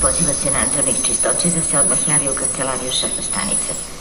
Počivac je na Antonik Čistoće da se odmah javi u kancelariju šefa stanice.